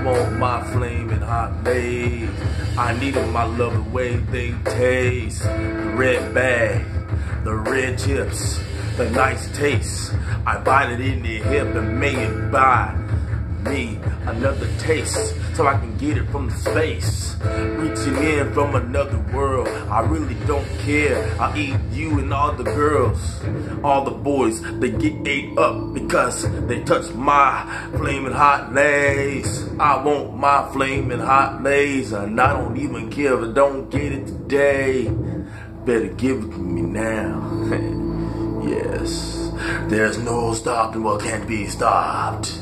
I want my flaming hot babe. I need them, I love the way they taste. The red bag, the red chips, the nice taste. I bite it in the hip and make it by me another taste so I can get it from the space. Reaching in from another world. I really don't care. I eat you and all the girls, all the boys. They get ate up because they touch my flaming hot Lay's. I want my flaming hot Lay's, and I don't even care if I don't get it today. Better give it to me now. yes. There's no stopping what can't be stopped.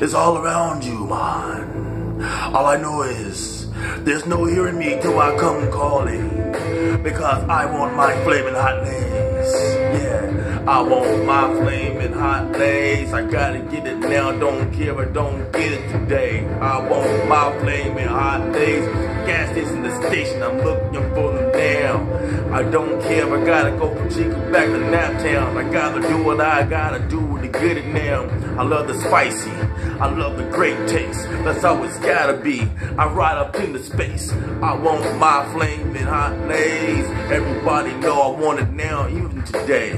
It's all around you, man. All I know is there's no hearing me till I come calling. Because I want my flaming hot Lay's. Yeah, I want my flaming hot Lay's. I gotta get it now. Don't care I don't get it today. I want my flaming hot Lay's. Gas station, the station. I'm looking for now. I don't care if I gotta go from Chico back to Naptown. I gotta do what I gotta do to get it now. I love the spicy. I love the great taste. That's how it's gotta be. I ride up into space. I want my flame flaming hot Lay's. Everybody know I want it today.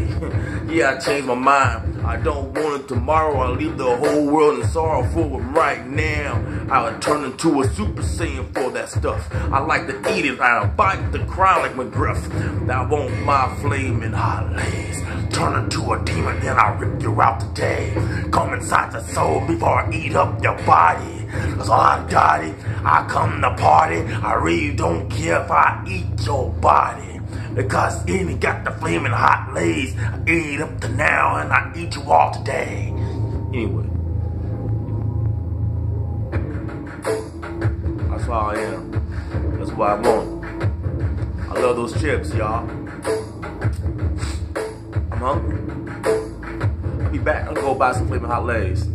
yeah, I changed my mind. I don't want it tomorrow. I leave the whole world in sorrow for it right now. I would turn into a super saiyan for that stuff. I like to eat it. I bite the crown like McGruff. I want my flaming hot Lay's. Turn into a demon, then I rip you out today. Come inside the soul before I eat up your body. Cause all I got it, I come to party. I really don't care if I eat your body. Because Amy got the flaming hot Lay's. I eat up to now and I eat you all today. Anyway. That's how I am. That's why I want. I love those chips, y'all. I'm hungry. I'll be back. I'll go buy some flaming hot Lay's.